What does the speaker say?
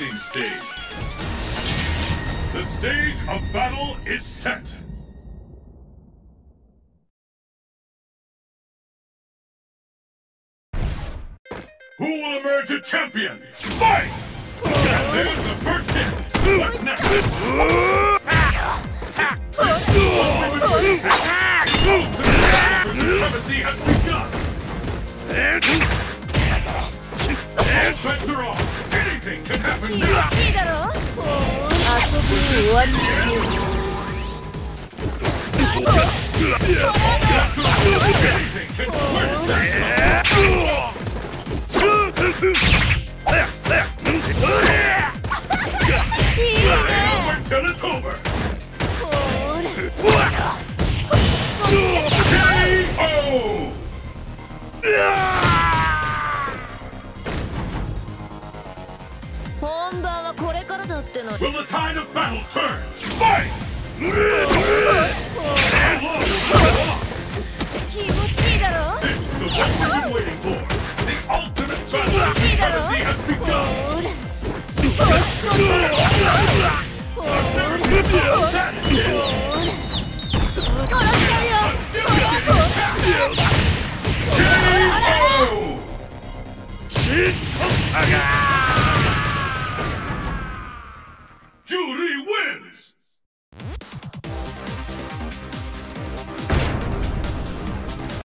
stage. The stage of battle is set. Who will emerge a champion? Fight! And there's the first hit. What's next? Supremacy has begun. 아소비 원시 Turn it over! ンバーはこれからだっての。